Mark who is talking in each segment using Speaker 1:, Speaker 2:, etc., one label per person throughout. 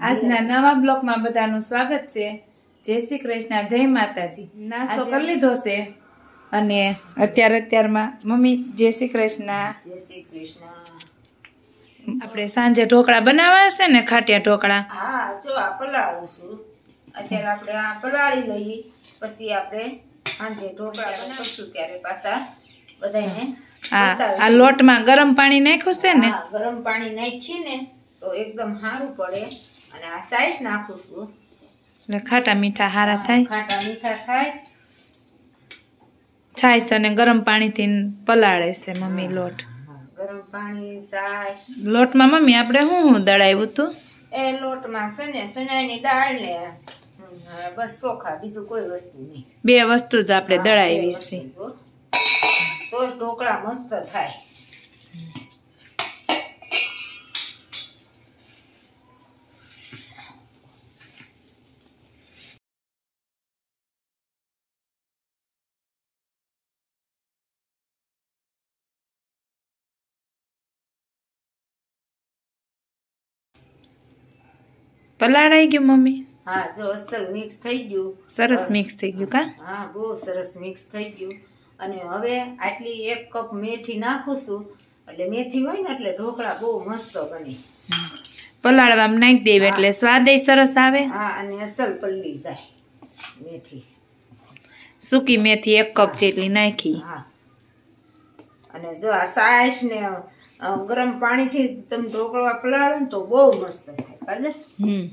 Speaker 1: આજના નવા બ્લોકમાં બધાનું સ્વાગત છે. જય શ્રી કૃષ્ણ જય માતાજી. નાસ્તો કરી લીધો છે. અને અત્યારે અત્યારમાં મમ્મી જય શ્રી કૃષ્ણ.
Speaker 2: જય શ્રી કૃષ્ણ.
Speaker 1: આપણે સાંજે ઢોકળા બનાવવા છે ને ખાટિયા ઢોકળા?
Speaker 2: હા જો આ પલાળું છું. અત્યારે આપણે આ પલાળી લઈએ. પછી આપણે સાંજે ઢોકળા બનાવીશું ત્યારે પાછા બધાને
Speaker 1: આ લોટમાં ગરમ પાણી નાખ્યું છે ને?
Speaker 2: ગરમ પાણી નાખી ને તો એકદમ સારું પડે. અને આ સાઈઝ નાખું છું.
Speaker 1: એટલે ખાટા મીઠા હારા થાય.
Speaker 2: ખાટા મીઠા થાય.
Speaker 1: છાશ અને ગરમ પાણીથી પલાળે છે મમ્મી લોટ.
Speaker 2: ગરમ પાણી સાસ
Speaker 1: લોટમાં મમ્મી આપણે શું શું દળાવ્યું હતું?
Speaker 2: એ લોટમાં છે ને ચણાની દાળ ને બસ ચોખા બીજું કોઈ વસ્તુ નહીં.
Speaker 1: બે વસ્તુ જ આપણે દળાવી છે.
Speaker 2: તો જ ઢોકળા મસ્ત થાય.
Speaker 1: પલાળાઈ ગયું મમ્મી?
Speaker 2: હા જો અસલ મિક્સ થઈ ગયું.
Speaker 1: સરસ મિક્સ થઈ ગયું કા?
Speaker 2: હા બહુ સરસ મિક્સ થઈ ગયું. અને હવે આટલી એક કપ મેથી નાખું છું એટલે મેથી હોય ને એટલે ઢોકળા બહુ મસ્ત બને.
Speaker 1: પલાળવામાં નાખી દેવી એટલે સ્વાદ સરસ આવે.
Speaker 2: હા અને અસલ પલ્લી જાય મેથી.
Speaker 1: સૂકી મેથી એક કપ જેટલી નાખી.
Speaker 2: હા. અને જો આ સાસ ને ગરમ પાણીથી તમે ઢોકળા પલાળો ને તો બહુ મસ્ત થાય.
Speaker 1: હમ.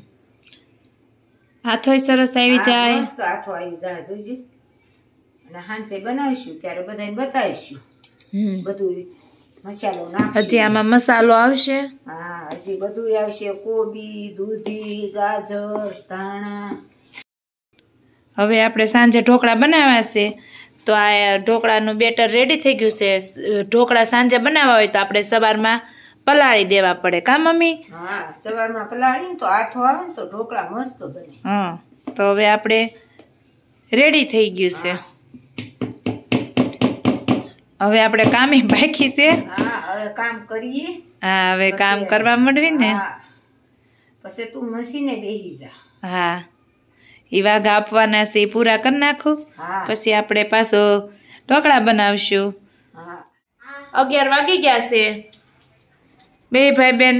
Speaker 1: હાથોય સરસ આવી જાય.
Speaker 2: મસ્ત હાથો આવી જાય જોઈજે અને બનાવીશું ત્યારે બધાને બતાવીશું. બધું મસાલો
Speaker 1: હજી આમાં મસાલો આવશે?
Speaker 2: હા હજી બધું આવશે. કોબી દૂધી ગાજર ધાણા.
Speaker 1: હવે આપણે સાંજે ઢોકળા બનાવ્યા છે. તો આ ઢોકળાનું બેટર રેડી થઈ ગયું છે. ઢોકળા સાંજે બનાવવા હોય તો આપણે સવારમાં પલાળી દેવા પડે. કા મમ્મી?
Speaker 2: હા સવારમાં પલાળી તો આથો આવે ને તો ઢોકળા મસ્ત બને.
Speaker 1: હા તો હવે આપણે રેડી થઈ ગયું છે. હવે આપણે કામે બાકી છે.
Speaker 2: હા હવે કામ કરીએ.
Speaker 1: હા હવે કામ કરવા મળવી ને.
Speaker 2: પછી તું મશીને બેસી જા.
Speaker 1: હા એ વાઘા આપવાના છે પૂરા કરી નાખું. પછી આપણે પાછો ઢોકળા બનાવશું.
Speaker 2: હા.
Speaker 1: અગિયાર વાગી ગયા છે. બે ભાઈ બેન.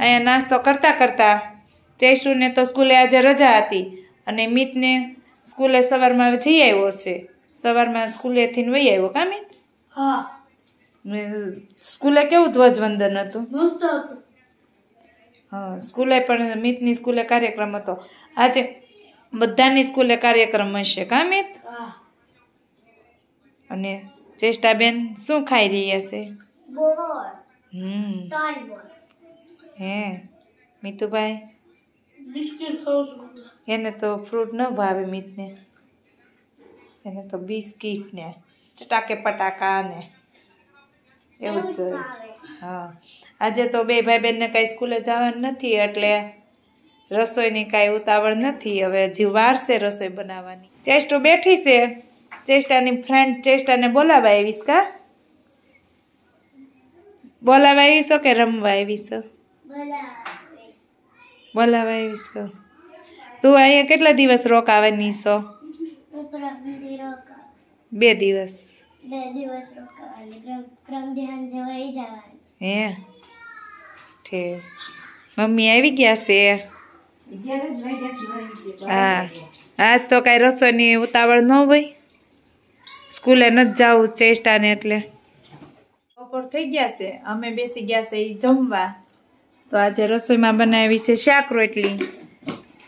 Speaker 1: અહીંયા નાસ્તો કરતાં કરતાં જયશુને તો સ્કૂલે આજે રજા હતી અને મિતને સ્કૂલે સવારમાં જઈ આવ્યો છે. સવારમાં સ્કૂલેથી વહી આવ્યો કા મિત? સ્કૂલે કેવું ધ્વજવંદન હતું? હા સ્કૂલે પણ મિતની સ્કૂલે કાર્યક્રમ હતો. આજે બધાની સ્કૂલે કાર્યક્રમ હશે કા મિત? અને ચેષ્ટાબેન શું ખાઈ રહ્યા છે? હમ. હે મીતુભાઈ? એને તો ફ્રૂટ ન ભાવે મીતને. એને તો બિસ્કીટ ને ચટાકે પટાકા ને એવું જ હા. આજે તો બે ભાઈ બહેનને કાંઈ સ્કૂલે જવાનું નથી એટલે રસોઈની કાંઈ ઉતાવળ નથી. હવે હજી વારસે રસોઈ બનાવવાની. ચેસ્ટો બેઠી છે. ચેસ્ટાની ફ્રેન્ડ ચેસ્ટાને બોલાવા આવીશ કા? બોલાવા આવીશો કે રમવા આવીશો બોલાવા આવીશો તું અહીંયા કેટલા દિવસ રોકાવાની છો બે દિવસ
Speaker 3: બે દિવસ રોકાવાની પ્રમ પ્રમ ધ્યાન જવાઈ જવાનું
Speaker 1: હે ઠે મમ્મી આવી ગયા છે હા આજ તો કાંઈ રસોઈની ઉતાવળ ન હોય સ્કૂલે નથી જવું ચેષ્ટાને એટલે બપોર થઈ ગયા છે. અમે બેસી ગયા છે એ જમવા. તો આજે રસોઈમાં બનાવી છે શાક રોટલી.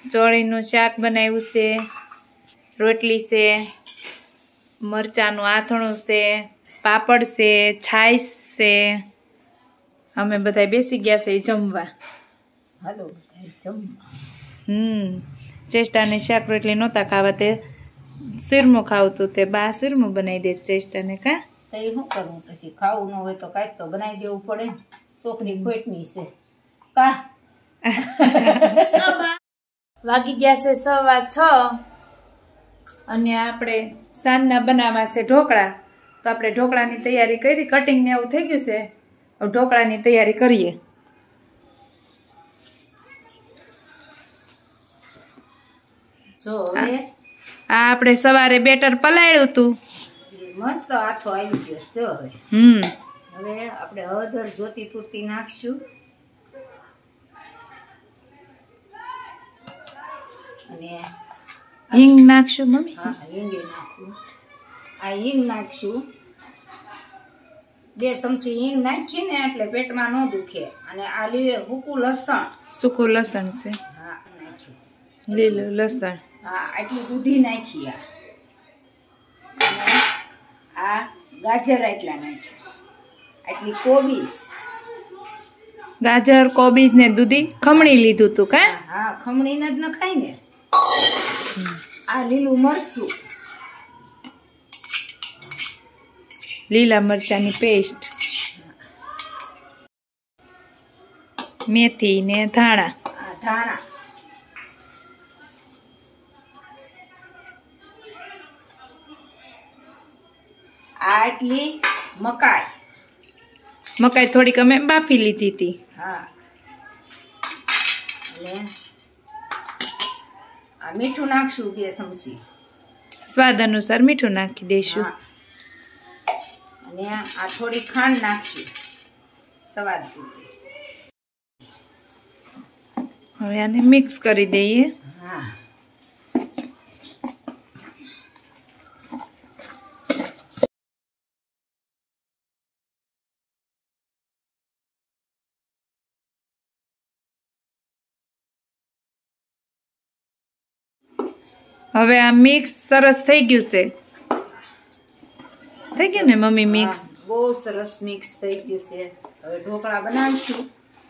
Speaker 1: ચોળીનું શાક બનાવ્યું છે રોટલી છે મરચાંનું આથણું છે પાપડ છે છાશ છે. અમે બધા બેસી ગયા છે એ જમવા.
Speaker 2: હાલો જમવા.
Speaker 1: હમ ચેષ્ટાને શાક રોટલી નહોતા ખાવા તે શીરમું ખાવતું તે બા શીરમું બનાવી દે ચેષ્ટાને કા.
Speaker 2: તો એ શું કરવું પછી ખાવું ન હોય તો કાંઈક તો બનાવી દેવું પડે ને. છોકરી ખોટની છે. કા?
Speaker 1: વાગી ગયા છે સવા છ અને આપણે સાંજના બનાવવા છે ઢોકળા. તો આપણે ઢોકળાની તૈયારી કરી કટિંગ ને એવું થઈ ગયું છે. ઢોકળાની તૈયારી કરીએ.
Speaker 2: જો
Speaker 1: આ આપણે સવારે બેટર પલાળ્યું હતું.
Speaker 2: મસ્ત આથો આવી ગયો જો હવે.
Speaker 1: હમ.
Speaker 2: હવે આપણે હળદર જોતી પૂરતી નાખશું. અને
Speaker 1: હિંગ નાખશું મમ્મી?
Speaker 2: હા હિંગે નાખું. આ હિંગ નાખશું. બે ચમચી હિંગ નાખી ને એટલે પેટમાં ન દુખે. અને આ લીલે સૂકું લસણ.
Speaker 1: સૂકું લસણ છે.
Speaker 2: હા નાખ્યું.
Speaker 1: લીલું લસણ.
Speaker 2: હા આટલી દૂધી નાખી આ. આ ગાજર એટલા નાખ્યા. આટલી કોબીસ
Speaker 1: ગાજર કોબીજ ને દૂધી ખમણી લીધું તું કા?
Speaker 2: હા, ખમણી ખમણીને જ નખાય ને. આ લીલું મરચું.
Speaker 1: લીલા મરચાની પેસ્ટ. મેથી ને ધાણા.
Speaker 2: ધાણા. આટલી મકાઈ.
Speaker 1: મકાઈ થોડીક અમે બાફી લીધી હતી.
Speaker 2: હા. આ મીઠું નાખશું બે ચમચી.
Speaker 1: સ્વાદ અનુસાર મીઠું નાખી દઈશું.
Speaker 2: અને આ થોડી ખાંડ નાખશું સ્વાદ
Speaker 1: હવે આને મિક્સ કરી દઈએ.
Speaker 2: હા.
Speaker 1: હવે આ મિક્સ સરસ થઈ ગયું છે. થઈ ગયું ને મમ્મી મિક્સ
Speaker 2: બહુ સરસ મિક્સ થઈ ગયું છે. હવે ઢોકળા બનાવીશું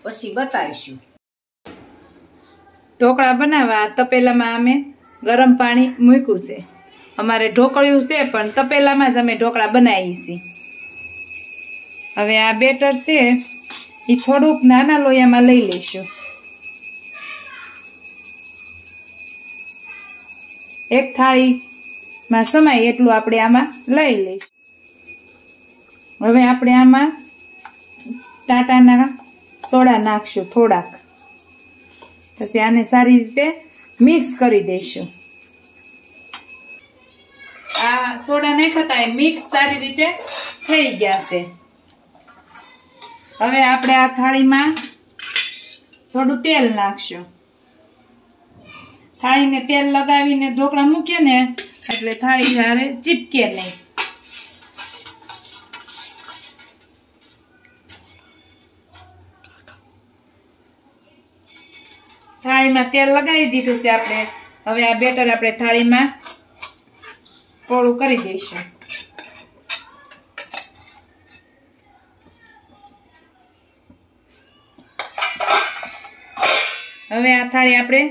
Speaker 2: પછી બતાવીશું.
Speaker 1: ઢોકળા બનાવવા તપેલામાં અમે ગરમ પાણી મૂક્યું છે. અમારે ઢોકળ્યું છે પણ તપેલામાં જ અમે ઢોકળા બનાવીએ છીએ હવે આ બેટર છે એ થોડુંક નાના લોયામાં લઈ લઈશું. એક થાળીમાં સમાય એટલું આપણે આમાં લઈ લઈશું. હવે આપણે આમાં ટાટાના સોડા નાખશું થોડાક. પછી આને સારી રીતે મિક્સ કરી દઈશું. આ સોડા નહીં થતા મિક્સ સારી રીતે થઈ ગયા છે. હવે આપણે આ થાળીમાં થોડું તેલ નાખશું. થાળીને તેલ લગાવીને ઢોકળા મૂકીએ ને, એટલે થાળી હારે ચીપકે નહીં. થાળીમાં તેલ લગાવી દીધું છે આપણે. હવે આ બેટર આપણે થાળીમાં કોળું કરી દઈશું. હવે આ થાળી આપણે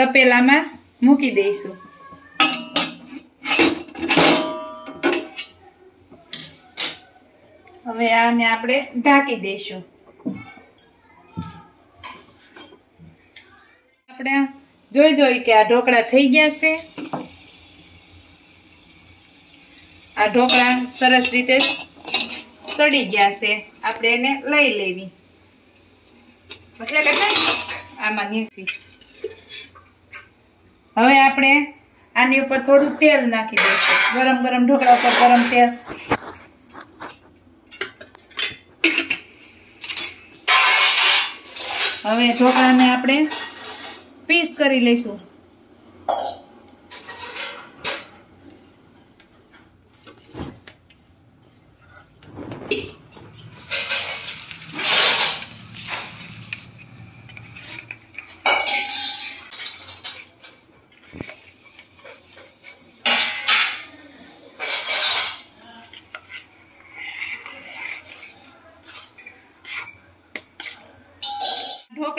Speaker 1: તપેલામાં મૂકી દઈશું હવે આને આપણે ઢાંકી દઈશું. આપણે જોઈ જોઈ કે આ ઢોકળા થઈ ગયા છે. આ ઢોકળા સરસ રીતે સડી ગયા છે. આપણે એને લઈ લેવી. આમાં નીકળી હવે આપણે આની ઉપર થોડું તેલ નાખી દઈશું. ગરમ ગરમ ઢોકળા ઉપર ગરમ તેલ. હવે ઢોકળાને આપણે પીસ કરી લઈશું.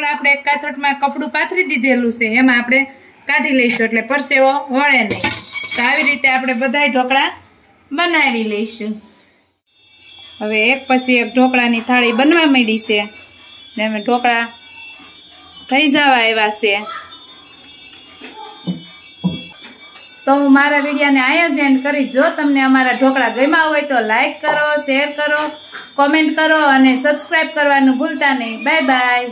Speaker 1: આપણે એક કાથોટમાં કપડું પાથરી દીધેલું છે, એમાં આપણે કાઢી લઈશું, એટલે પરસેવો વળે નહીં. તો આવી રીતે આપણે બધા ઢોકળા બનાવી લઈશું. હવે એક પછી એક ઢોકળાની થાળી બનવા માંડી છે, ને અમે ઢોકળા થઈ જવા એવા છે. તો હું મારા વિડીયાને અહીંયા જ એન્ડ કરીશ. જો તમને અમારા ઢોકળા ગમ્યા હોય તો લાઈક કરો શેર કરો કોમેન્ટ કરો અને સબસ્ક્રાઈબ કરવાનું ભૂલતા નહીં. Bye bye